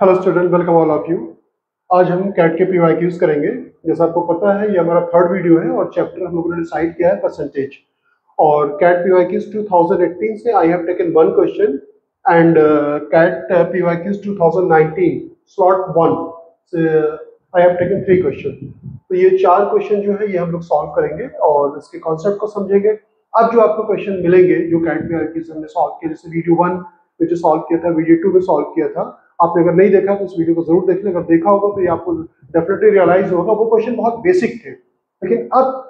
Hello student welcome all of you आज हम cat के पी यूज़ करेंगे। जैसा आपको पता है, ये हमारा थर्ड वीडियो है और चैप्टर हम लोगों ने डिसाइड किया है परसेंटेज और CAT P Y Qs two से I have taken one question and CAT P Y Qs two slot one से I have taken three question तो ये चार क्वेश्चन जो है, ये हम लोग सॉल्व करेंगे और इसके कॉन्सेप्ट को समझेंगे। अब जो आपको क्वेश्चन मिलेंगे, जो कैट पी वाई क्यूज हमने सॉल्व किया जैसे वीडियो वन में जो सॉल्व किया था वीडियो टू में सॉल्व किया था आपने अगर नहीं देखा तो इस वीडियो को ज़रूर देख लें। अगर देखा होगा तो ये आपको डेफिनेटली रियलाइज़ होगा। वो क्वेश्चन बहुत बेसिक थे। लेकिन अब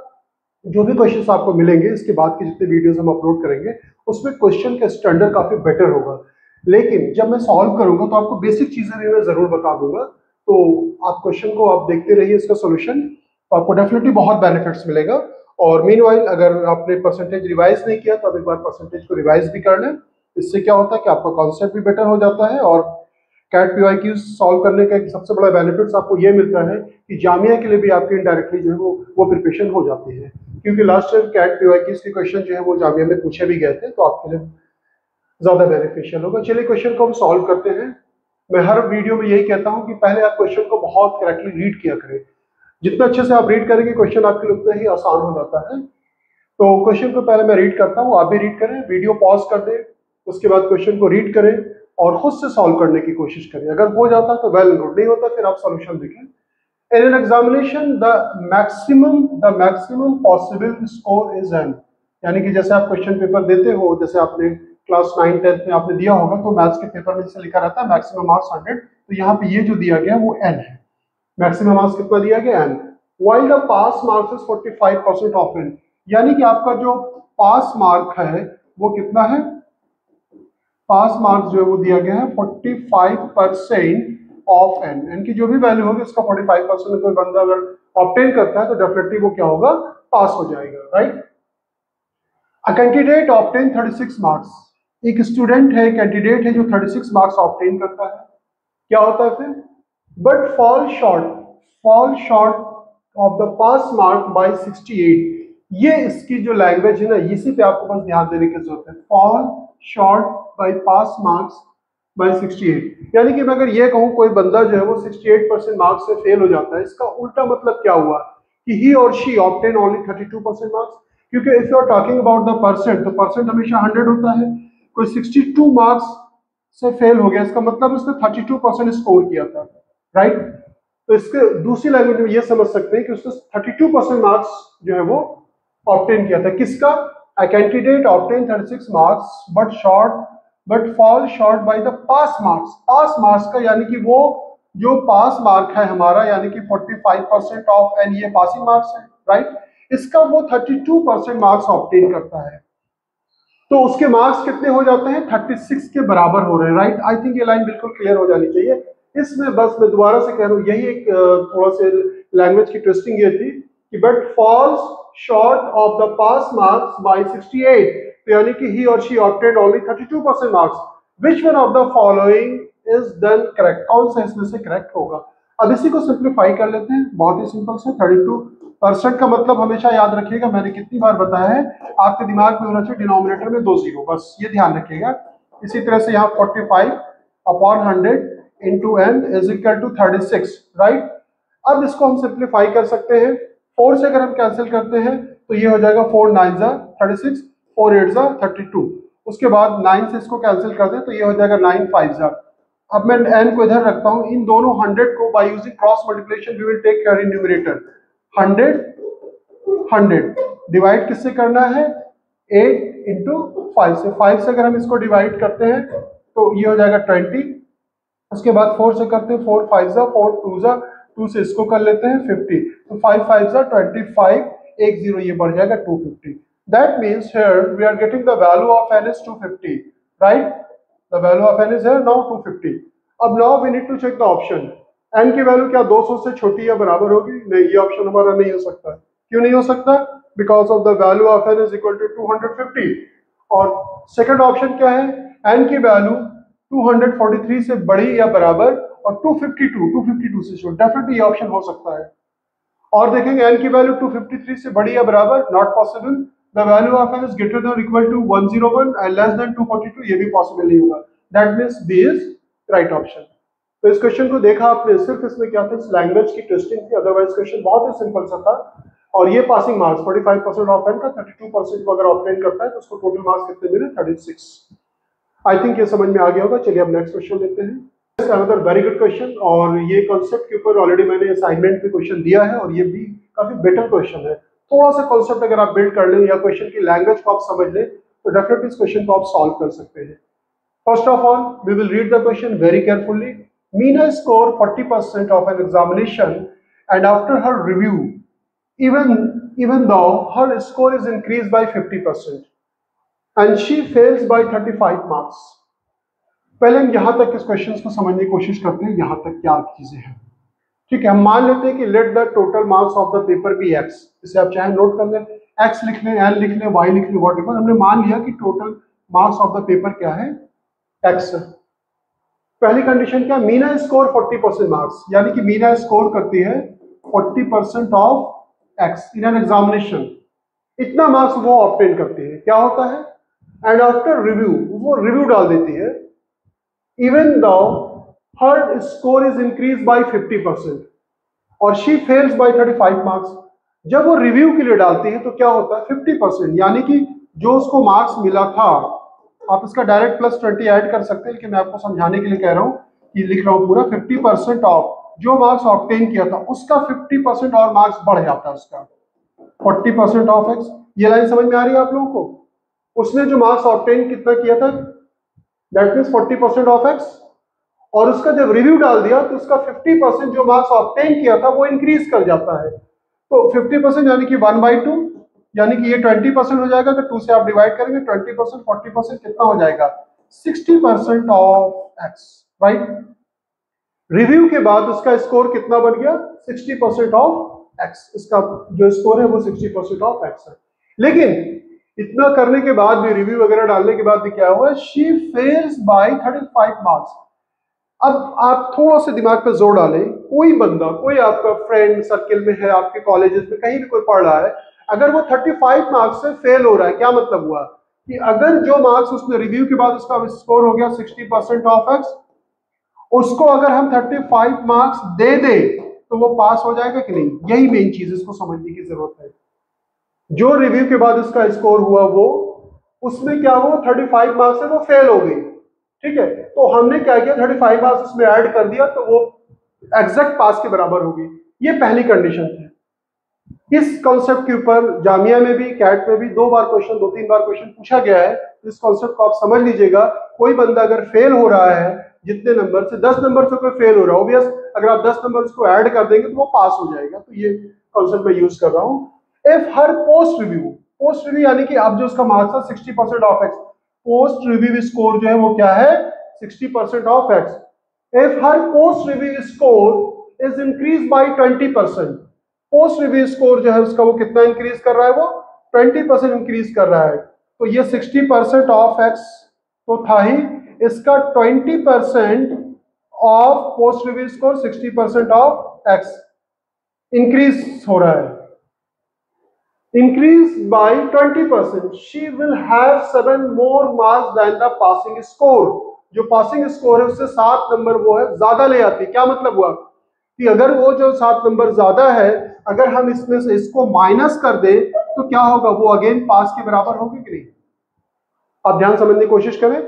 जो भी क्वेश्चन आपको मिलेंगे, इसके बाद के जितने वीडियोस हम अपलोड करेंगे, उसमें क्वेश्चन का स्टैंडर्ड काफ़ी बेटर होगा। लेकिन जब मैं सॉल्व करूँगा तो आपको बेसिक चीज़ें भी मैं ज़रूर बता दूँगा। तो आप क्वेश्चन को आप देखते रहिए इसका सोल्यूशन तो आपको डेफिनेटली बहुत बेनिफिट्स मिलेगा। और मीन अगर आपने परसेंटेज रिवाइज नहीं किया तो आप एक बार परसेंटेज को रिवाइज भी कर लें। इससे क्या होता है कि आपका कॉन्सेप्ट भी बेटर हो जाता है और कैट पी वाई सॉल्व करने का सबसे बड़ा बेनिफिट्स आपको ये मिलता है कि जामिया के लिए भी आपकी इनडायरेक्टली जो है वो वो प्रिपरेशन हो जाती है। क्योंकि last year CAT P Y के क्वेश्चन जो है वो जामिया में पूछे भी गए थे तो आपके लिए ज़्यादा बेनिफिशियल होगा। चलिए क्वेश्चन को हम सॉल्व करते हैं। मैं हर वीडियो में यही कहता हूँ कि पहले आप क्वेश्चन को बहुत करेक्टली रीड किया करें। जितना अच्छे से आप रीड करेंगे क्वेश्चन आपके लिए उतना ही आसान हो जाता है। तो क्वेश्चन को पहले मैं रीड करता हूँ, आप भी रीड करें। वीडियो पॉज कर दें, उसके बाद क्वेश्चन को रीड करें। और खुद से सॉल्व करने की कोशिश करें। अगर हो जाता तो वेल गुड नहीं होता फिर आप सोल्यूशन देखें। In an examination the maximum the maximum possible score is N यानी कि जैसे आप क्वेश्चन पेपर देते हो, जैसे आपने क्लास नाइन टेंथ में आपने दिया होगा तो मैथ्स के पेपर में जैसे लिखा रहता है मैक्सिमम मार्क्स हंड्रेड तो यहाँ पे ये जो दिया गया वो एन है। मैक्सिमम मार्क्स कितना दिया गया? N while the pass marks is forty five percent of N यानी कि आपका जो पास मार्क है, वो कितना है? पास मार्क्स जो है वो दिया गया है 45 परसेंट ऑफ़ एन एन की जो भी वैल्यू होगी उसका 45 परसेंट कोई बंदा अगर ऑप्टेन करता है तो डेफिनेटली वो क्या होगा? पास हो जाएगा right a candidate obtain 36 marks एक स्टूडेंट है कैंडिडेट है जो 36 मार्क्स ऑप्टेन करता है। क्या होता है फिर? But fall short fall short of the pass mark by 68 ये इसकी जो लैंग्वेज है ना, इसी पे आपको बस ध्यान देने की ज़रूरत है। Fall short by pass marks by 68 यानी कि मैं अगर ये कहूँ, कोई बंदा जो है वो 68 परसेंट मार्क्स से फेल हो जाता है, इसका उल्टा मतलब क्या हुआ? कि ही और she obtain only 32 percent marks क्योंकि if you are talking about the percent तो परसेंट हमेशा 100 होता है। कोई 62 मार्क्स से फेल हो गया, इसका मतलब उसने 32 परसेंट स्कोर किया था राइट तो इसके दूसरी लैंग्वेज में ये समझ सकते हैं कि उसने 32 परसेंट मार्क्स जो है वो ऑप्टेन किया था। किसका? A candidate obtained 36 marks, but short, but fall short by the pass marks. Pass marks का यानी कि वो जो पास मार्क है हमारा, यानी कि 45 परसेंट ऑफ़ एन ये पासिंग मार्क्स है राइट इसका वो 32 परसेंट मार्क्स ऑप्टेन करता है। तो उसके मार्क्स कितने हो जाते हैं? 36 के बराबर हो रहे हैं राइट आई थिंक ये लाइन बिल्कुल क्लियर हो जानी चाहिए। इसमें बस मैं दोबारा से कह रहा हूँ, यही एक थोड़ा सा लैंग्वेज की ट्विस्टिंग ये थी कि but falls short of the pass marks by 68 तो यानी कि he or she obtained only 32 percent marks. Which one of the following is then correct? कौन सा इसमें से करेक्ट होगा? अब इसी को सिंप्लीफाई कर लेते हैं। बहुत ही सिंपल से। 32 परसेंट का मतलब हमेशा याद रखिएगा, मैंने कितनी बार बताया है, आपके दिमाग में होना चाहिए डिनोमिनेटर में दो ज़ीरो बस ये ध्यान रखिएगा। इसी तरह से यहाँ 45 upon 100 into N is equal to 36 right अब इसको हम सिंप्लीफाई कर सकते हैं। फोर से अगर हम कैंसिल करते हैं तो ये हो जाएगा फोर नाइन जा थर्टी सिक्स, फोर एट जा थर्टी टू। उसके बाद नाइन से इसको कैंसिल कर दें तो ये हो जाएगा नाइन फाइव जा। अब मैं एन को इधर रखता हूँ, इन दोनों हंड्रेड को by using cross multiplication we will take care in numerator hundred hundred divide किससे करना है? एट इंटू फाइव से। फाइव से अगर हम इसको डिवाइड करते हैं तो ये हो जाएगा ट्वेंटी उसके बाद फोर से करते हैं फोर फाइव जा फोर टू जा। टू से इसको कर लेते हैं फिफ्टी। तो फाइव फाइव सा ट्वेंटी फाइव एक ज़ीरो, ये बढ़ जाएगा two fifty that means here we are getting the value of N is two fifty right the value of N is here now two fifty अब now we need to check the option N की value क्या 200 से छोटी या बराबर होगी? नहीं, ये ऑप्शन हमारा नहीं हो सकता। क्यों नहीं हो सकता? Because of the value of N is equal to 250 और सेकेंड ऑप्शन क्या है? एन की वैल्यू 243 से बड़ी या बराबर और 252 252 से छोटा डेफिनेटली ये ऑप्शन हो सकता है। और देखेंगे एन की वैल्यू 253 से बड़ी या बराबर not possible the value of N is greater than equal to 101 and less than 242 ये भी पॉसिबल नहीं होगा। That means B is right option तो इस क्वेश्चन को देखा आपने, सिर्फ़ इसमें क्या था? इस लैंग्वेज की ट्विस्टिंग थी अदरवाइज़ क्वेश्चन बहुत ही सिंपल सा था। और ये पासिंग मार्क्स 45 परसेंट ऑफ़ का 32 परसेंट को अगर ऑप्टेन करता है तो उसको टोटल मार्क्स कितने मिले? 36 आई थिंक ये समझ में आ गया होगा। चलिए अब नेक्स्ट क्वेश्चन लेते हैं। अनदर वेरी गुड क्वेश्चन और ये कॉन्सेप्ट के ऊपर ऑलरेडी मैंने असाइनमेंट में क्वेश्चन दिया है और ये भी काफ़ी बेटर क्वेश्चन है। थोड़ा सा कॉन्सेप्ट अगर आप बिल्ड कर लें या क्वेश्चन की लैंग्वेज को आप समझ लें तो डेफिनेटली इस क्वेश्चन को आप सॉल्व कर सकते हैं। First of all we will read the question very carefully Meena scored 40% of an examination and after her review, even, even though her score is increased by 50% and she fails by 35 marks. पहले हम यहाँ तक इस question को समझने की कोशिश करते हैं, यहाँ तक क्या चीज़ें हैं। ठीक है, हम मान लेते हैं कि let the total marks of the paper be X इसे आप चाहे नोट कर लें एक्स लिख लें एल लिख लें वाई लिख लें वॉट एवर हमने मान लिया कि total marks of the paper क्या है? एक्स पहली कंडीशन क्या? मीना स्कोर 40 परसेंट मार्क्स यानी कि मीना स्कोर करती है 40 percent of x in an examination इतना मार्क्स वो ऑप्टेन करती है। क्या होता है? एंड आफ्टर रिव्यू वो रिव्यू डाल देती है। Even though her score is increase by 50 percent और शी फेल्स बाय 35 मार्क्स जब वो रिव्यू के लिए डालती है तो क्या होता है? 50 परसेंट यानी कि जो उसको मार्क्स मिला था, आप इसका डायरेक्ट प्लस ट्वेंटी ऐड कर सकते हैं, लेकिन मैं आपको समझाने के लिए कह रहा हूँ कि लिख रहा हूँ पूरा फिफ्टी परसेंट ऑफ़ जो मार्क्स ऑप्टेन किया था, उसका फिफ्टी परसेंट और मार्क्स बढ़ जाता है उसका। फोर्टी परसेंट ऑफ़ एक्स ये लाइन समझ में आ रही है आप लोगों को? उसने जो मार्क्स ऑप्टेन कितना किया था? That mean forty percent of X और उसका जब रिव्यू डाल दिया तो उसका फिफ्टी परसेंट जो मार्क्स ऑप्टेन किया था, वो इंक्रीज कर जाता है। तो फिफ्टी परसेंट यानी कि वन बाई टू यानी कि ये ट्वेंटी परसेंट हो जाएगा तो टू से आप डिवाइड करेंगे ट्वेंटी परसेंट फोर्टी परसेंट कितना हो जाएगा? Sixty percent of X right review के बाद उसका स्कोर कितना बन गया? सिक्सटी परसेंट ऑफ़ एक्स इसका जो स्कोर है, वो सिक्सटी परसेंट ऑफ़ एक्स है। लेकिन इतना करने के बाद भी रिव्यू वगैरह डालने के बाद भी क्या हुआ she fails by thirty five marks अब आप थोड़ा सा दिमाग पर ज़ोर डालें, कोई बंदा, कोई आपका फ्रेंड सर्किल में है, आपके कॉलेजेस में, कहीं भी कोई पढ़ रहा है, अगर वो 35 मार्क्स से फेल हो रहा है, क्या मतलब हुआ? कि अगर जो मार्क्स उसने रिव्यू के बाद उसका स्कोर हो गया 60 परसेंट ऑफ़ एक्स उसको अगर हम 35 मार्क्स दे दे तो वो पास हो जाएगा कि नहीं? यही मेन चीज़ इसको समझने की ज़रूरत है। जो रिव्यू के बाद उसका स्कोर हुआ वो, उसमें क्या हुआ? 35 मार्क्स से वो फेल हो गई। ठीक है? तो हमने क्या किया? 35 मार्क्स उसमें ऐड कर दिया तो वो एग्जैक्ट पास के बराबर होगी ये पहली कंडीशन थी इस कॉन्सेप्ट के ऊपर, जामिया में भी, कैट में भी दो बार क्वेश्चन दो तीन बार क्वेश्चन पूछा गया है। इस कॉन्सेप्ट को आप समझ लीजिएगा। कोई बंदा अगर फेल हो रहा है, जितने नंबर से, दस नंबर से कोई फेल हो रहा है अगर आप दस नंबर उसको ऐड कर देंगे तो वो पास हो जाएगा। तो ये कॉन्सेप्ट मैं यूज़ कर रहा हूँ। If her post review post review यानी कि अब जो उसका मार्क्स था sixty percent of X post review score जो है वो क्या है? Sixty percent of X if her post review score is increase by twenty percent post review score जो है उसका वो कितना इंक्रीज कर रहा है वो? 20 परसेंट इंक्रीज कर रहा है। तो ये 60 परसेंट ऑफ़ एक्स तो था ही। इसका 20 percent of post review score 60 percent of X increase हो रहा है। Increase by 20 percent, she will have seven more marks than the passing score. जो पासिंग स्कोर है, उससे सात नंबर वो है, ज़्यादा ले आती क्या मतलब हुआ? कि अगर वो जो सात नंबर ज़्यादा है, अगर हम इसमें से इसको माइनस कर दे तो क्या होगा? वो अगेन पास के बराबर होगी कि नहीं? आप ध्यान समझने की कोशिश करें।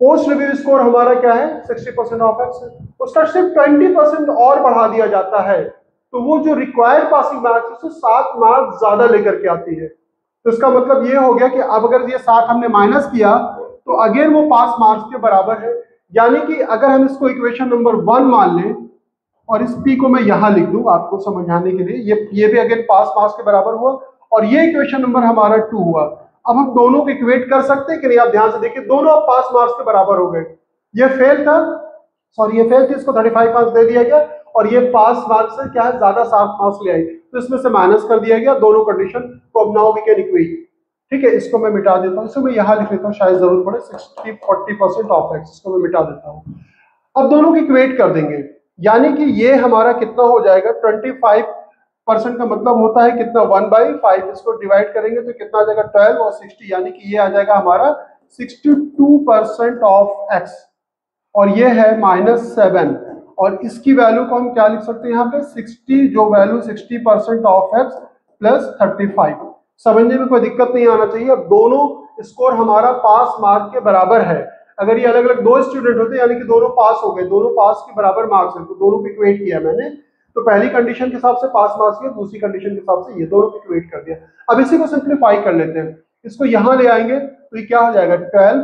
पोस्ट रिव्यू स्कोर हमारा क्या है? 60 परसेंट ऑफ़ एक्स उसका सिर्फ़ 20 परसेंट और बढ़ा दिया जाता है। तो वो जो रिक्वायर्ड पासिंग मार्क्स उससे सात मार्क्स ज़्यादा लेकर के आती है। तो इसका मतलब ये हो गया कि अब अगर ये सात हमने माइनस किया तो अगेन वो पास मार्क्स के बराबर है। यानी कि अगर हम इसको इक्वेशन नंबर वन मान लें, और इस पी को मैं यहाँ लिख दूँ आपको समझाने के लिए, ये ये भी अगेन पास मार्क्स के बराबर हुआ, और ये इक्वेशन नंबर हमारा टू हुआ। अब हम दोनों को इक्वेट कर सकते हैं कि नहीं? आप ध्यान से देखिए, दोनों अब पास मार्क्स के बराबर हो गए। ये फेल था सॉरी ये फेल थी, इसको 35 मार्क्स दे दिया गया। और ये पास मार्क्स से क्या है? ज़्यादा सात मार्क्स ले आई। तो इसमें से माइनस कर दिया गया, दोनों कंडीशन तो अब नाउ वी कैन इक्वेट ठीक है, इसको मैं मिटा देता हूँ। इसको मैं यहाँ लिख लेता हूँ, शायद ज़रूरत पड़े sixty forty percent of X इसको मैं मिटा देता हूँ। अब दोनों को इक्वेट कर देंगे। यानी कि ये हमारा कितना हो जाएगा? 25 परसेंट का मतलब होता है कितना? वन बाई फाइव इसको डिवाइड करेंगे तो कितना आ जाएगा? ट्वेल्व और सिक्सटी यानी कि ये आ जाएगा हमारा sixty two percent of X और ये है माइनस सेवन और इसकी वैल्यू को हम क्या लिख सकते हैं यहाँ पे? 60 जो value 60 percent of X plus 35 समझने में कोई दिक्कत नहीं आना चाहिए। अब दोनों स्कोर हमारा पास मार्क के बराबर है। अगर ये अलग अलग दो स्टूडेंट होते, यानी कि दोनों पास हो गए, दोनों पास के बराबर मार्क्स है तो दोनों को इक्वेट किया मैंने। तो पहली कंडीशन के हिसाब से पास मार्क्स किया, दूसरी कंडीशन के हिसाब से ये दोनों को इक्वेट कर दिया। अब इसी को सिंप्लीफाई कर लेते हैं। इसको यहाँ ले आएँगे तो ये क्या हो जाएगा? Twelve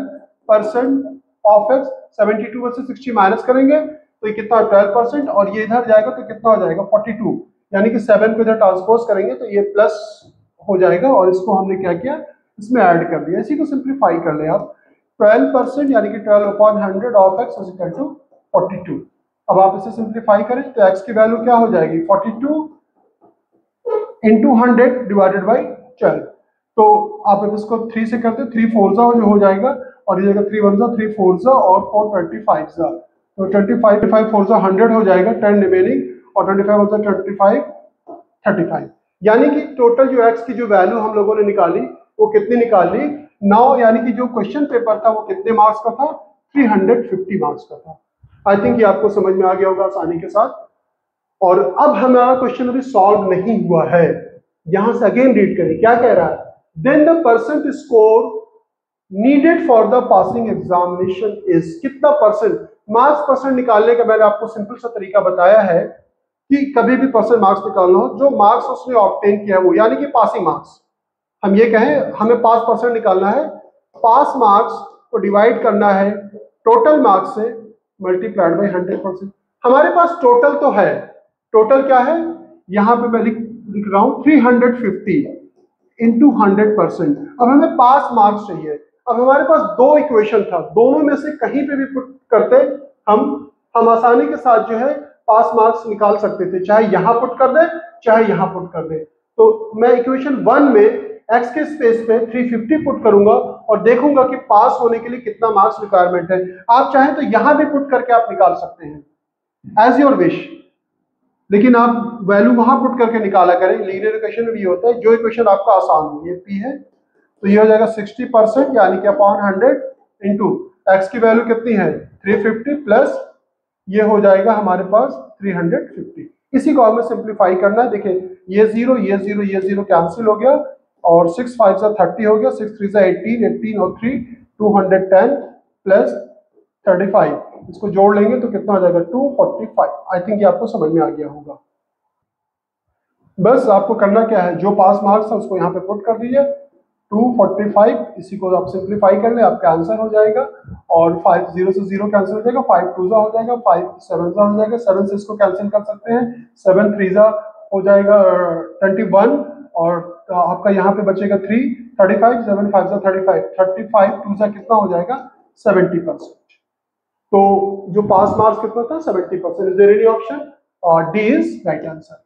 percent of X seventy two से सिक्सटी माइनस करेंगे। तो ये कितना ट्वेल्व परसेंट और ये इधर जाएगा तो कितना हो जाएगा? फोर्टी टू यानी कि सेवन को इधर ट्रांसपोज करेंगे तो ये प्लस हो जाएगा और इसको हमने क्या किया? इसमें ऐड कर दिया। इसी को सिंप्लीफाई कर ले आप। ट्वेल्व परसेंट यानी कि twelve upon hundred of X equal to forty two अब आप इसे सिंप्लीफाई करें तो एक्स की वैल्यू क्या हो जाएगी? Forty two into hundred divided by twelve तो आप इसको थ्री से करते थ्री फोर जो हो जाएगा और ये जगह थ्री वन जा थ्री फोर जा और फोर ट्वेंटी फाइव जा तो ट्वेंटी फाइव फाइव फोर जा हंड्रेड हो जाएगा टेन रिमेनिंग और twenty five twenty five thirty five यानी कि टोटल जो एक्स की जो वैल्यू हम लोगों ने निकाली, वो कितनी निकाल? नौ, यानी कि जो क्वेश्चन पेपर था, वो कितने मार्क्स का था? 350 मार्क्स का था. आई थिंक ये आपको समझ में आ गया होगा आसानी के साथ. और अब हमारा क्वेश्चन अभी सॉल्व नहीं हुआ है. यहाँ से अगेन रीड करें. क्या कह रहा है? Then the percent score needed for the passing examination is कितना परसेंट मार्क्स परसेंट निकालने का मैंने आपको सिंपल सा तरीका बताया है कि कभी भी परसेंट मार्क्स निकालना हो, जो मार्क्स उसने ऑप्टेन किया वो, यानी कि पासिंग मार्क्स हम ये कहें, हमें पास परसेंट निकालना है, पास मार्क्स को डिवाइड करना है टोटल मार्क्स से मल्टीप्लाइड बाई हंड्रेड परसेंट हमारे पास टोटल तो है टोटल क्या है? यहाँ पे मैं लिख लिख रहा हूँ three hundred fifty into hundred percent अब हमें पास मार्क्स चाहिए अब हमारे पास दो इक्वेशन था। दोनों में से कहीं पे भी पुट करते, हम हम आसानी के साथ जो है पास मार्क्स निकाल सकते थे, चाहे यहाँ पुट कर दे, चाहे यहाँ पुट कर दे। तो मैं इक्वेशन वन में एक्स के स्पेस पे 350 पुट करूँगा और देखूँगा कि पास होने के लिए कितना मार्क्स रिक्वायरमेंट है। आप चाहें तो यहाँ भी पुट करके आप निकाल सकते हैं। एज योर विश लेकिन आप वैल्यू वहाँ पुट करके निकाला करें। लीनियर इक्वेशन में ये होता है, जो इक्वेशन आपका आसान हो, ये पी है। तो ये हो जाएगा 60 परसेंट, यानी कि अपॉन हंड्रेड इंटू एक्स की वैल्यू कितनी है? 350 प्लस ये हो जाएगा हमारे पास 350 इसी को हमें सिंप्लीफाई करना है। देखिए, ये ज़ीरो ये ज़ीरो ये ज़ीरो कैंसिल हो गया और सिक्स फाइव सा थर्टी हो गया। सिक्स थ्री सा एटीन एटीन और three two hundred ten plus thirty five इसको जोड़ लेंगे तो कितना हो जाएगा? Two forty five I think ये आपको समझ में आ गया होगा। बस आपको करना क्या है? जो पास मार्क्स है उसको यहाँ पे पुट कर दीजिए। 245 इसी को आप सिंप्लीफाई कर ले, आपका आंसर हो जाएगा। और फाइव ज़ीरो से ज़ीरो कैंसिल हो जाएगा फाइव टू जा हो जाएगा फाइव सेवन जा हो जाएगा सेवन से इसको कैंसिल कर सकते हैं सेवन थ्री जा हो जाएगा ट्वेंटी वन और आपका यहाँ पे बचेगा three thirty five seven five सा thirty five thirty five two सा कितना हो जाएगा सेवेंटी परसेंट तो जो पास मार्क्स कितना था seventy percent is there any option D is right answer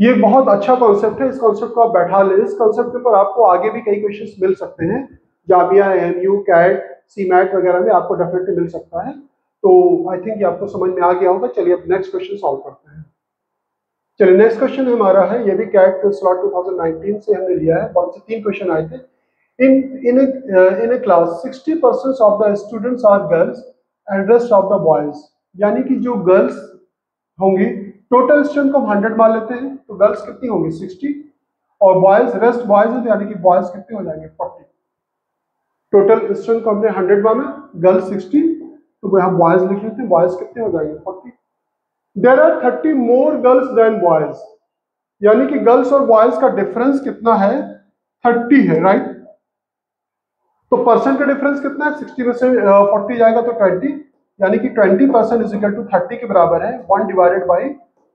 ये बहुत अच्छा कॉन्सेप्ट है। इस कॉन्सेप्ट को आप बैठा ले। इस कॉन्सेप्ट के ऊपर आपको आगे भी कई क्वेश्चंस मिल सकते हैं। Jamia M U CAT C MAT वगैरह में आपको डेफिनेटली मिल सकता है। तो आई थिंक ये आपको समझ में आ गया होगा। चलिए अब नेक्स्ट क्वेश्चन सॉल्व करते हैं। चलिए नेक्स्ट क्वेश्चन हमारा है। ये भी कैट स्लॉट 2019 से हमने लिया है। बहुत से तीन क्वेश्चन आए थे? In in in a class 60 percent of the students are girls and rest of the boys यानी कि जो गर्ल्स होंगी टोटल स्ट्रेंथ को हम हंड्रेड मान लेते हैं तो गर्ल्स कितनी होंगी? 60 और बॉयज़ रेस्ट बॉयज़ है तो यानी कि बॉयज़ कितने हो जाएँगे? 40 टोटल स्टूडेंट को हमने हंड्रेड माना गर्ल्स 60 तो हम बॉयज़ लिख लेते हैं बॉयज़ कितने हो जाएँगे? 40 there are thirty more girls than boys यानी कि गर्ल्स और बॉयज़ का डिफरेंस कितना है? थर्टी है राइट तो परसेंट का डिफरेंस कितना है? सिक्सटी से फोर्टी जाएगा तो ट्वेंटी यानी कि twenty percent is equal to thirty के बराबर है वन डिवाइडेड बाई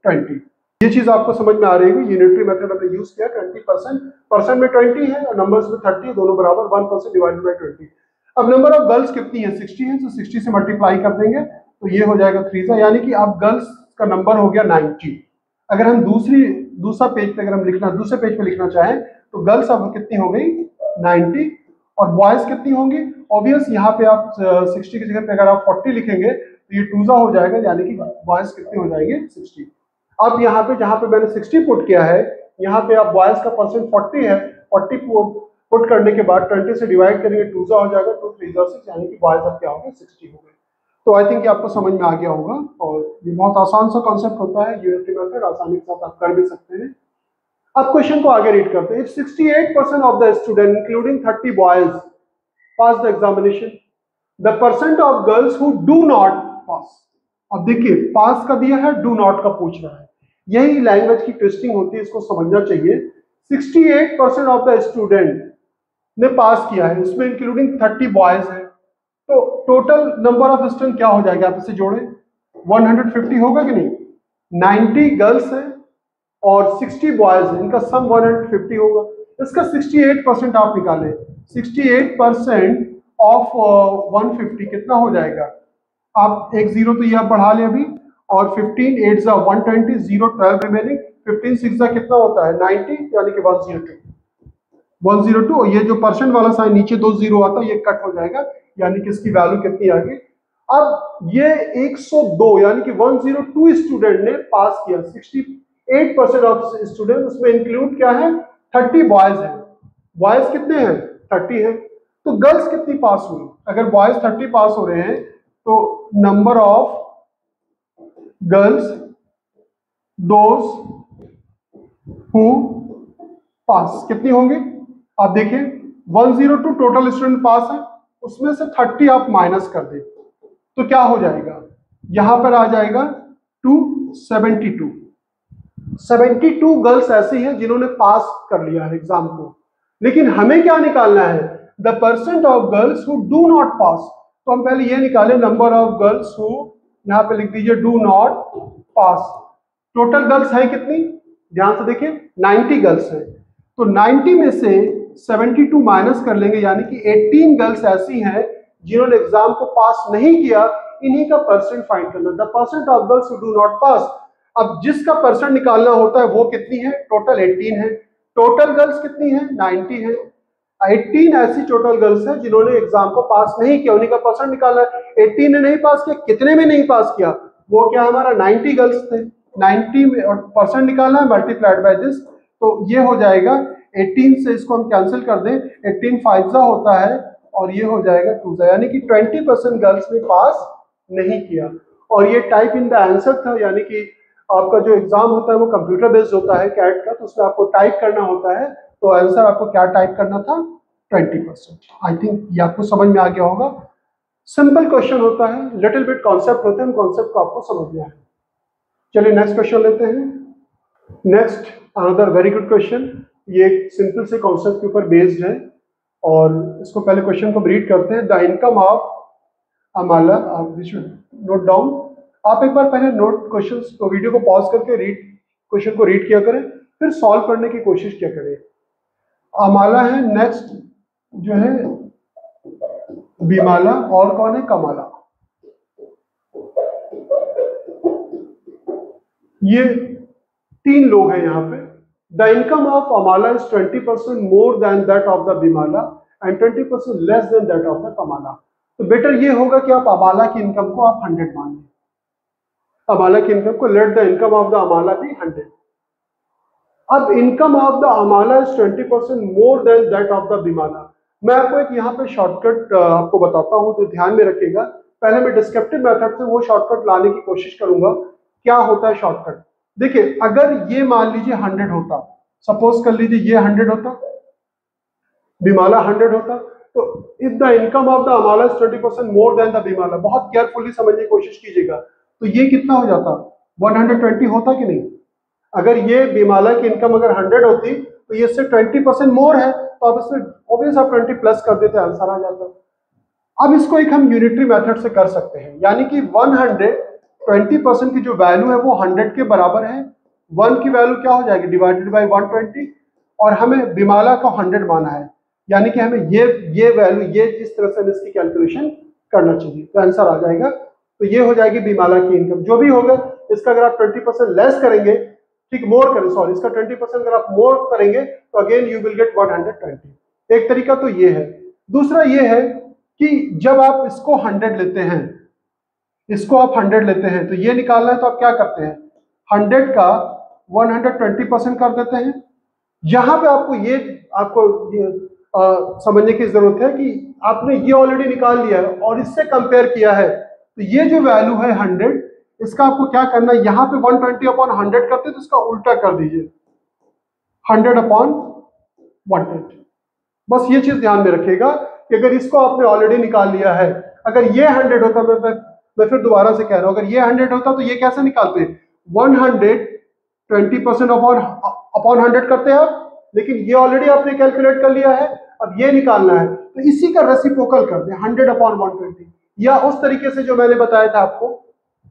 ट्वेंटी। ये चीज़ आपको समझ में आ रही है यूनिटरी मेथड हमने यूज़ किया ट्वेंटी परसेंट परसेंट में ट्वेंटी है और नंबर्स में थर्टी दोनों बराबर one percent divided by twenty अब नंबर ऑफ़ गर्ल्स कितनी है? सिक्सटी है तो सिक्सटी से मल्टीप्लाई कर देंगे तो ये हो जाएगा थ्री सा, यानी कि आप गर्ल्स का नंबर हो गया 90 अगर हम दूसरी, दूसरा पेज पे अगर हम लिखना, दूसरे पेज पे लिखना चाहें तो गर्ल्स अब कितनी हो गई? 90 और बॉयज़ कितनी होंगी? ऑब्वियस यहाँ पे आप 60 की जगह पे अगर आप 40 लिखेंगे तो ये टूजा हो जाएगा, यानी कि बॉयज़ कितने हो जाएँगे? 60 अब यहाँ पे, जहाँ पे मैंने 60 पुट किया है, यहाँ पे आप बॉयज़ का परसेंट 40 है 40 पुट करने के बाद 20 से डिवाइड करेंगे टूजा हो जाएगा टू थ्री सिक्स यानी कि बॉयज़ अब क्या हो गए सिक्सटी हो गए। तो आई थिंक आपको समझ में आ गया होगा, और ये बहुत आसान सा कॉन्सेप्ट होता है यूनिटी मेथड आसानी के साथ आप कर भी सकते हैं। अब क्वेश्चन को आगे रीड करते हैं। If 68 percent of the student including 30 boys pass the examination the percent of girls who do not pass अब देखिए पास का दिया है डू नॉट का पूछ रहा है। यही लैंग्वेज की ट्विस्टिंग होती है, इसको समझना चाहिए। 68 परसेंट ऑफ़ द स्टूडेंट ने पास किया है। इसमें इंक्लूडिंग 30 बॉयज़ है। तो टोटल नंबर ऑफ़ स्टूडेंट क्या हो जाएगा? आप इसे जोड़े। 150 होगा कि नहीं? 90 गर्ल्स है और 60 बॉयज़ है। इनका सम 150 होगा। इसका 68 परसेंट आप निकालें। 68 परसेंट ऑफ़ 150 कितना हो जाएगा? आप एक ज़ीरो तो ये आप बढ़ा लें अभी। और 15 एट जा 120 ज़ीरो 12 रिमेनिंग 15 सिक्स जा कितना होता है? 90 यानी कि 102 102 ये जो परसेंट वाला साइन नीचे दो ज़ीरो आता है, ये कट हो जाएगा। यानी कि इसकी वैल्यू कितनी आ गई? अब ये 102 यानी कि 102 स्टूडेंट ने पास किया। 68 परसेंट ऑफ़ स्टूडेंट उसमें इंक्लूड क्या है? 30 बॉयज़ है। बॉयज़ कितने हैं? 30 है। तो गर्ल्स कितनी पास हुई? अगर बॉयज़ 30 पास हो रहे हैं तो number of girls those who pass कितनी होंगी? आप देखिए 102 टोटल स्टूडेंट पास है, उसमें से 30 आप माइनस कर दे। तो क्या हो जाएगा? यहाँ पर आ जाएगा 272 72 गर्ल्स ऐसी हैं जिन्होंने पास कर लिया है एग्ज़ाम को। लेकिन हमें क्या निकालना है? The percent of girls who do not pass तो हम पहले ये निकाले नंबर ऑफ़ गर्ल्स हु यहाँ पे लिख दीजिए do not pass total girls है कितनी? ध्यान से देखिए 90 गर्ल्स है। तो 90 में से 72 माइनस कर लेंगे, यानी कि 18 गर्ल्स ऐसी हैं जिन्होंने एग्ज़ाम को पास नहीं किया, इन्हीं का परसेंट फाइंड करना। The percent of girls do not pass अब जिसका परसेंट निकालना होता है, वो कितनी है? टोटल 18 है। टोटल गर्ल्स कितनी है? 90 है। 18 ऐसी टोटल गर्ल्स है जिन्होंने एग्ज़ाम को पास नहीं किया, उन्हीं का परसेंट निकाला है। 18 ने नहीं पास किया, कितने में नहीं पास किया? वो क्या हमारा 90 गर्ल्स थे? 90 में और परसेंट निकालना है मल्टीप्लाइड बाय दिस तो ये हो जाएगा। 18 से इसको हम कैंसिल कर दें। 18 फाइव होता है और ये हो जाएगा टू यानी कि 20 परसेंट गर्ल्स ने पास नहीं किया। और ये टाइप इन द आंसर था, यानी कि आपका जो एग्ज़ाम होता है वो कंप्यूटर बेस्ड होता है कैट का तो उसमें आपको टाइप करना होता है। तो आंसर आपको क्या टाइप करना था? 20 परसेंट आई थिंक ये आपको समझ में आ गया होगा। सिंपल क्वेश्चन होता है लिटिल बिट कॉन्सेप्ट होते हैं कॉन्सेप्ट को आपको समझ में आए चलिए नेक्स्ट क्वेश्चन लेते हैं। Next another very good question ये सिंपल से कॉन्सेप्ट के ऊपर बेस्ड है। और इसको पहले क्वेश्चन को रीड करते हैं। द इनकम ऑफ़ अमाला आप नोट डाउन आप एक बार पहले नोट क्वेश्चन को वीडियो को पॉज करके रीड क्वेश्चन को रीड किया करें। फिर सॉल्व करने की कोशिश किया करें। अमाला है नेक्स्ट जो है, बीमाला, और कौन है? कमाला। ये तीन लोग हैं यहाँ पे। The income of Amala is twenty percent more than that of the Bimala and twenty percent less than that of the Kamala तो बेटर ये होगा कि आप अमाला की इनकम को आप हंड्रेड मान लें। अमाला की इनकम को let the income of the Amala भी हंड्रेड अब income of the Amala is twenty percent more than that of the Bimala मैं आपको एक यहाँ पे शॉर्टकट आपको बताता हूँ, जो ध्यान में रखिएगा। पहले मैं डिस्क्रिप्टिव मेथड से वो शॉर्टकट लाने की कोशिश करूँगा। क्या होता है शॉर्टकट देखिए, अगर ये मान लीजिए हंड्रेड होता सपोज़ कर लीजिए ये हंड्रेड होता बिमाला हंड्रेड होता तो if the income of the Amala is twenty percent more than the Bimala बहुत केयरफुली समझने की कोशिश कीजिएगा। तो ये कितना हो जाता? 120 होता कि नहीं? अगर ये बिमाला की इनकम अगर 100 होती तो ये इससे 20 परसेंट मोर है तो आप इसमें ऑब्वियस आप 20 प्लस कर देते आंसर आ जाता अब इसको एक हम यूनिटरी मेथड से कर सकते हैं, यानी कि 100 20 परसेंट की जो वैल्यू है वो 100 के बराबर है। वन की वैल्यू क्या हो जाएगी? डिवाइडेड बाई 120 और हमें बीमाला को 100 माना है। यानी कि हमें ये ये वैल्यू ये इस तरह से इसकी कैलकुलेशन करना चाहिए। तो आंसर आ जाएगा। तो ये हो जाएगी बीमाला की इनकम जो भी होगा, इसका अगर आप 20 परसेंट लेस करेंगे ठीक मोर करें सॉरी इसका 20 परसेंट अगर आप मोर करेंगे तो अगेन यू विल गेट 120 एक तरीका तो ये है। दूसरा ये है कि जब आप इसको 100 लेते हैं इसको आप 100 लेते हैं तो ये निकालना है तो आप क्या करते हैं? 100 का 120 परसेंट कर देते हैं। यहाँ पे आपको ये आपको ये आ, समझने की ज़रूरत है कि आपने ये ऑलरेडी निकाल लिया है और इससे कंपेयर किया है तो ये जो वैल्यू है हंड्रेड इसका आपको क्या करना है? यहाँ पे 120 ट्वेंटी अपॉन हंड्रेड करते तो इसका उल्टा कर दीजिए। 100 अपॉन 120 बस ये चीज़ ध्यान में रखिएगा कि अगर इसको आपने ऑलरेडी निकाल लिया है, अगर ये 100 होता, मैं मैं फिर दोबारा से कह रहा हूँ, अगर ये 100 होता तो ये कैसे निकालते हैं? 100 twenty percent upon upon hundred करते हैं आप, लेकिन ये ऑलरेडी आपने कैलकुलेट कर लिया है, अब ये निकालना है तो इसी का रेसिप्रोकल कर दें हंड्रेड अपॉन वन या उस तरीके से जो मैंने बताया था आपको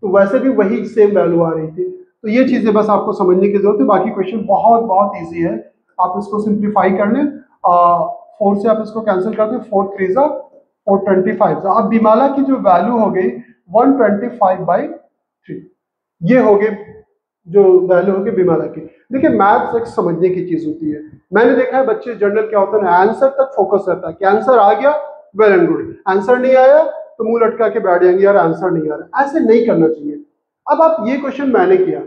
तो वैसे भी वही सेम वैल्यू आ रही थी। तो ये चीज़ें बस आपको समझने की ज़रूरत है। बाकी क्वेश्चन बहुत बहुत ईजी है। आप इसको सिंप्लीफाई कर लें। फोर से आप इसको कैंसिल कर दें। फोर थ्री ज़ा फोर ट्वेंटी फाइव अब बीमाला की जो वैल्यू हो गई one twenty five by three ये हो गई जो वैल्यू होगी बिमाला की। देखिए मैथ्स एक समझने की चीज़ होती है। मैंने देखा है बच्चे जनरल क्या होता है आंसर तक फोकस रहता है कि आंसर आ गया वेल एंड गुड आंसर नहीं आया तो मुँह लटका के बैठ जाएँगे, यार आंसर नहीं आ रहा। ऐसे नहीं करना चाहिए। अब आप ये क्वेश्चन मैंने किया।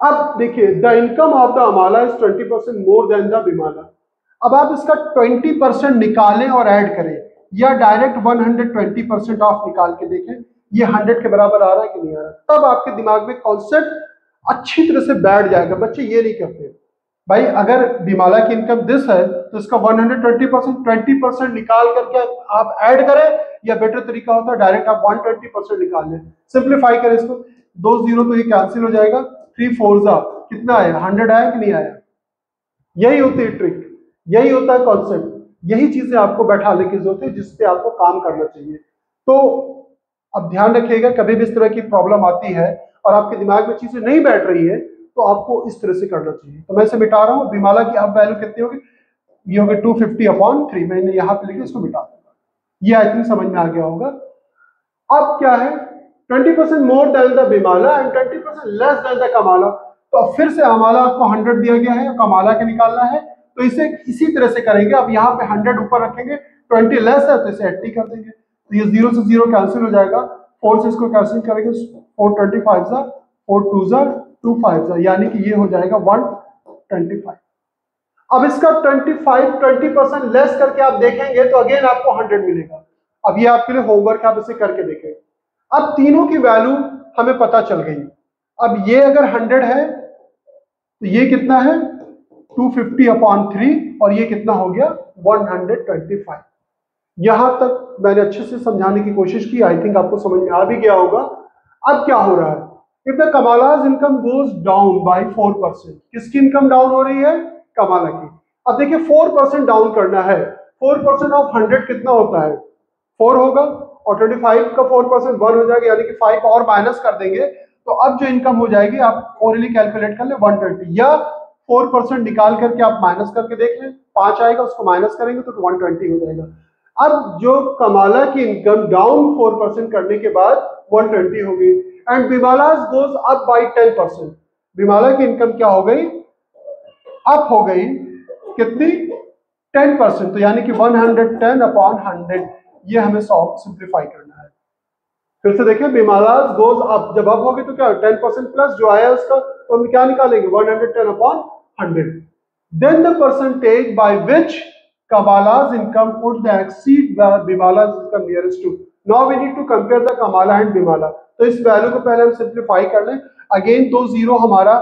अब देखिए the income of the Amala is twenty percent more than the Bimala अब आप इसका ट्वेंटी परसेंट निकालें और ऐड करें। या direct one hundred twenty percent of निकाल के देखें। ये हंड्रेड के बराबर आ रहा है कि नहीं आ रहा? तब आपके दिमाग में कॉन्सेप्ट अच्छी तरह से बैठ जाएगा। बच्चे ये नहीं करते। भाई, अगर बिमाला की इनकम दिस है तो इसका 120 परसेंट ट्वेंटी परसेंट निकाल करके आप ऐड करें, या बेटर तरीका होता है डायरेक्ट आप 120 परसेंट निकाल लें। सिंप्लीफाई करें इसको। दो ज़ीरो तो ये कैंसिल हो जाएगा। थ्री फोर जा कितना आया? हंड्रेड आया कि नहीं आया? यही होती है ट्रिक यही होता है कॉन्सेप्ट यही चीज़ें आपको बैठाने की ज़रूरत है जिसपे आपको काम करना चाहिए। तो अब ध्यान रखिएगा, कभी भी इस तरह की प्रॉब्लम आती है, और आपके दिमाग में चीज़ें नहीं बैठ रही है तो आपको इस तरह से करना चाहिए। तो मैं इसे मिटा रहा हूँ। बिमाला की अब वैल्यू कितनी होगी? ये होगी टू फिफ्टी अपॉन थ्री मैंने यहाँ पे लिखा इसको मिटा दूँगा। ये आई थिंक समझ में आ गया होगा। अब क्या है? Twenty percent more than the Bimala and twenty percent less than the Kamala. तो फिर से हमारा आपको हंड्रेड दिया गया है। कमाला के निकालना है। तो इसे इसी तरह से करेंगे। अब यहाँ पे हंड्रेड ऊपर रखेंगे। ट्वेंटी लेस है तो इसे एट्टी कर देंगे। तो ये ज़ीरो से ज़ीरो कैंसिल हो जाएगा। फोर से इसको कैंसिल करेंगे। फोर ट्वेंटी फाइव सा फोर टू सा टू फाइव यानी कि ये हो जाएगा वन ट्वेंटी फाइव अब इसका twenty five twenty percent less करके आप देखेंगे तो अगेन आपको हंड्रेड मिलेगा। अब ये आपके लिए होमवर्क आप इसे करके देखें। अब तीनों की वैल्यू हमें पता चल गई। अब ये अगर हंड्रेड है तो ये कितना है? टू फिफ्टी अपॉन थ्री और ये कितना हो गया? 125 यहाँ तक मैंने अच्छे से समझाने की कोशिश की आई थिंक आपको समझ में आ भी गया होगा। अब क्या हो रहा है? If the Kamala's income goes down by four percent किसकी इनकम डाउन हो रही है? कमाला की। अब देखिए फोर परसेंट डाउन करना है। फोर परसेंट ऑफ़ हंड्रेड कितना होता है? फोर होगा और ट्वेंटी फाइव का फोर परसेंट वन हो जाएगा, यानी कि फाइव और माइनस कर देंगे। तो अब जो इनकम हो जाएगी, आप ओरली कैलकुलेट कर ले वन ट्वेंटी या फोर परसेंट निकाल करके आप माइनस करके देख लें। पाँच आएगा, उसको माइनस करेंगे तो वन ट्वेंटी हो जाएगा। अब जो कमाला की इनकम डाउन फोर परसेंट करने के बाद वन ट्वेंटी हो गई and Bimala goes up by ten percent Bimala की इनकम क्या हो गई? अप हो गई कितनी? टेन परसेंट तो यानी कि one hundred ten upon hundred ये हमें सॉल्व सिंप्लीफाई करना है। फिर से देखिए बिमालाज गोज अप जब अप होगी तो क्या? टेन परसेंट प्लस जो आया उसका तो हम क्या निकालेंगे? One hundred ten upon 100. Then the percentage by which Kamala's income would exceed Bimala's income nearest to. Now we need to compare the Kamala and Bimala. तो इस वैल्यू को पहले हम सिंप्लीफाई कर लें। अगेन दो ज़ीरो हमारा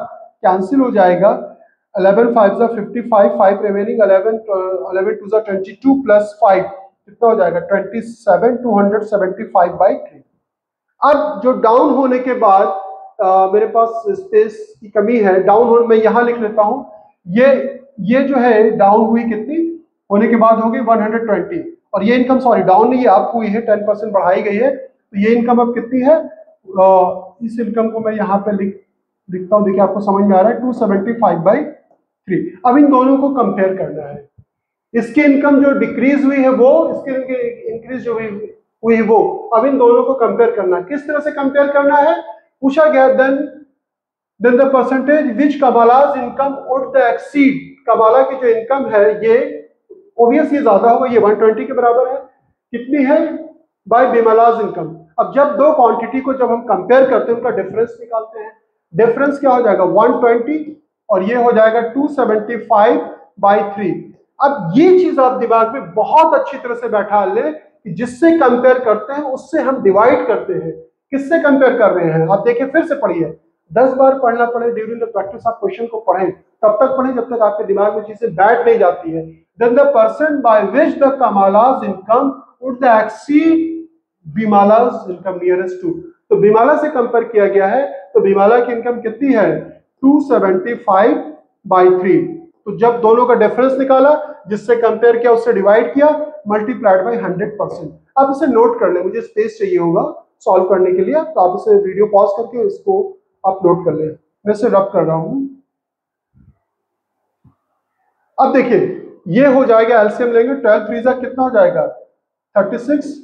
कैंसिल हो जाएगा। 11 फाइव जा 55 फाइव फाइव रिमेनिंग 11 11 टू जा 22 प्लस 5 कितना हो जाएगा? 27 275 बाई 3 अब जो डाउन होने के बाद आ, मेरे पास स्पेस की कमी है डाउन हो मैं यहाँ लिख लेता हूँ। ये ये जो है डाउन हुई कितनी? होने के बाद होगी 120 और ये इनकम सॉरी डाउन नहीं है अप हुई है 10 परसेंट बढ़ाई गई है। तो ये इनकम अब कितनी है? इस इनकम को मैं यहाँ पे लिख, लिखता हूँ। देखिए, आपको समझ में आ रहा है two seventy five by three अब इन दोनों को कंपेयर करना है। इसकी इनकम जो डिक्रीज हुई है वो, इसकी इंक्रीज जो हुई हुई वो, अब इन दोनों को कंपेयर करना किस तरह से कंपेयर करना है? पूछा गया then then the percentage which Kamala's income would the exceed Kamala की जो इनकम है, ये ओबियस ये ज़्यादा होगा, ये 120 के बराबर है। कितनी है? बाय बिमलाज इनकम अब जब दो क्वांटिटी को जब हम कंपेयर करते हैं, उनका डिफरेंस निकालते हैं डिफरेंस क्या हो जाएगा? 120 और ये हो जाएगा 275 बाई थ्री अब ये चीज़ आप दिमाग में बहुत अच्छी तरह से बैठा ले कि जिससे कंपेयर करते हैं, उससे हम डिवाइड करते हैं। किससे कंपेयर कर रहे हैं? आप देखिए, फिर से पढ़िए। दस बार पढ़ना पड़े ड्यूरिंग द प्रैक्टिस आप क्वेश्चन को पढ़ें। तब तक पढ़ें जब तक आपके दिमाग में चीज़ें बैठ नहीं जाती है। Then the person by which the Kamala's income would the exceed Bimala's income nearest to तो बिमाला से कंपेयर किया गया है तो बिमाला की इनकम कितनी है? 275 बाई थ्री तो जब दोनों का डिफरेंस निकाला, जिससे कंपेयर किया, उससे डिवाइड किया मल्टीप्लाइड बाई हंड्रेड परसेंट अब इसे नोट कर ले, मुझे स्पेस चाहिए होगा सॉल्व करने के लिए तो आप इसे वीडियो पॉज करके इसको आप नोट कर ले। मैं इसे रब कर रहा हूँ। अब देखिए, ये हो जाएगा एल्सियम लेंगे ट्वेल्व थ्रीजा कितना हो जाएगा? थर्टी सिक्स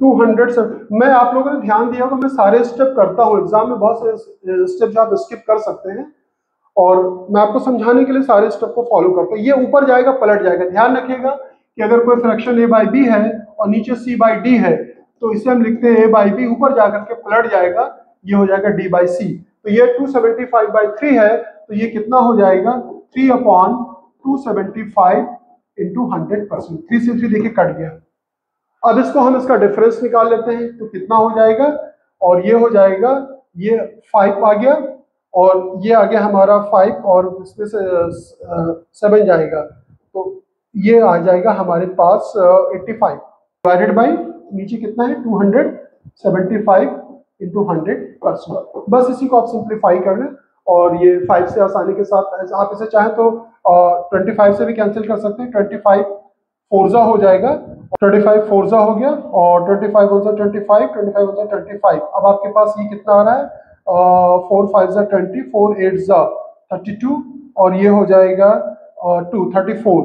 टू हंड्रेड से मैं आप लोगों ने ध्यान दिया होगा, मैं सारे स्टेप करता हूँ। एग्ज़ाम में बहुत सारे स्टेप जो आप स्किप कर सकते हैं। और मैं आपको समझाने के लिए सारे स्टेप को फॉलो करता हूँ। ये ऊपर जाएगा, पलट जाएगा। ध्यान रखिएगा कि अगर कोई फ्रैक्शन ए बाई बी है और नीचे सी बाई डी है तो इसे हम लिखते हैं ए बाई बी ऊपर जाकर के पलट जाएगा, ये हो जाएगा डी बाई सी तो ये two seventy five by three है तो ये कितना हो जाएगा? Three upon two seventy five into hundred percent three से थ्री देखिए कट गया। अब इसको हम इसका डिफरेंस निकाल लेते हैं तो कितना हो जाएगा? और ये हो जाएगा, ये फाइव आ गया, और ये आ गया हमारा फाइव और इसमें से सेवन जाएगा। तो ये आ जाएगा हमारे पास एट्टी फाइव डिवाइडेड बाई नीचे कितना है? Two hundred seventy five into hundred percent बस इसी को आप सिंप्लीफाई कर लें और ये फाइव से आसानी के साथ, आप इसे चाहें तो ट्वेंटी फाइव से भी कैंसिल कर सकते हैं। ट्वेंटी फाइव फोर्जा हो जाएगा। ट्वेंटी फाइव फोर्जा हो गया और ट्वेंटी फाइव होता ट्वेंटी फाइव ट्वेंटी फाइव होता ट्वेंटी फाइव। अब आपके पास ये कितना आ रहा है? फोर फाइव ज़ा ट्वेंटी, फोर एट ज़ा थर्टी टू और ये हो जाएगा टू, थर्टी फोर।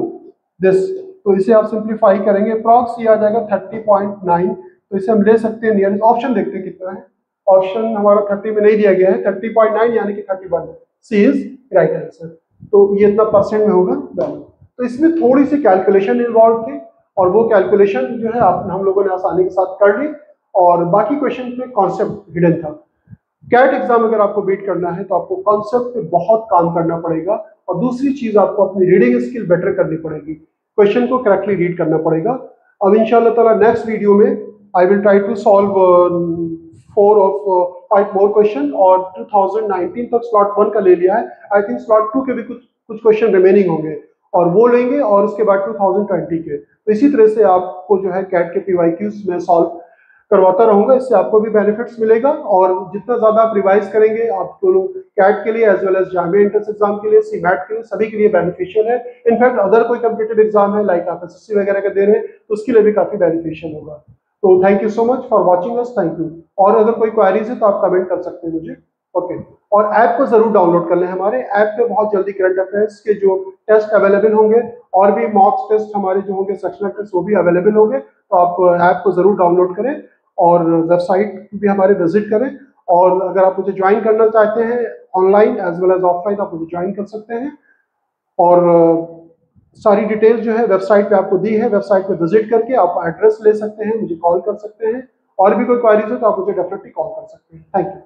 दिस तो इसे आप सिंप्लीफाई करेंगे अप्रॉक्स ये आ जाएगा थर्टी पॉइंट नाइन। तो इसे हम ले सकते हैं नियरेस्ट ऑप्शन देखते हैं कितना है। ऑप्शन हमारा थर्टी में नहीं दिया गया है, थर्टी पॉइंट नाइन यानी कि thirty one. C is right answer तो ये इतना परसेंट में होगा वैल्यू तो इसमें थोड़ी सी कैलकुलेशन इन्वॉल्व थी। और वो कैलकुलेशन जो है आप हम लोगों ने आसानी के साथ कर ली और बाकी क्वेश्चन में कॉन्सेप्ट हिडन था। कैट एग्ज़ाम अगर आपको बीट करना है तो आपको कॉन्सेप्ट पे बहुत काम करना पड़ेगा और दूसरी चीज़ आपको अपनी रीडिंग स्किल बेटर करनी पड़ेगी। क्वेश्चन को करेक्टली रीड करना पड़ेगा। अब इंशाल्लाह ताला नेक्स्ट वीडियो में I will try to solve four of five more question और 2019 तक स्लॉट वन का ले लिया है। आई थिंक स्लॉट टू के भी कुछ कुछ क्वेश्चन रिमेनिंग होंगे। और वो लेंगे और उसके बाद 2020 के। तो इसी तरह से आपको जो है कैट के पीवाईक्यूज में सॉल्व करवाता रहूँगा। इससे आपको भी बेनिफिट्स मिलेगा और जितना ज़्यादा आप रिवाइज करेंगे आपको कैट के लिए as well as Jamia entrance exam के लिए सी के लिए, सभी के लिए बेनिफिशियल है। इनफैक्ट अदर कोई कम्पिटेटिव एग्ज़ाम है लाइक आप एस वगैरह का दे रहे हैं तो उसके लिए भी काफ़ी बेनिफिशियल होगा। तो thank you so much for watching us thank you और अगर कोई क्वारीज है तो आप कमेंट कर सकते हैं मुझे। Okay okay. और ऐप को ज़रूर डाउनलोड कर लें हमारे। ऐप पे बहुत जल्दी करंट अफेयर्स के जो टेस्ट अवेलेबल होंगे और भी मॉक्स टेस्ट हमारे जो होंगे, सेक्शनल टेस्ट, वो भी अवेलेबल होंगे तो आप ऐप को ज़रूर डाउनलोड करें और वेबसाइट भी हमारे विज़िट करें। और अगर आप मुझे ज्वाइन करना चाहते हैं online as well as offline, आप मुझे ज्वाइन कर सकते हैं। और सारी डिटेल जो है वेबसाइट पे आपको दी है, वेबसाइट पे विज़िट करके आप एड्रेस ले सकते हैं, मुझे कॉल कर सकते हैं। और भी कोई क्वारीज हो तो आप मुझे डेफिनेटली कॉल कर सकते हैं। Thank you.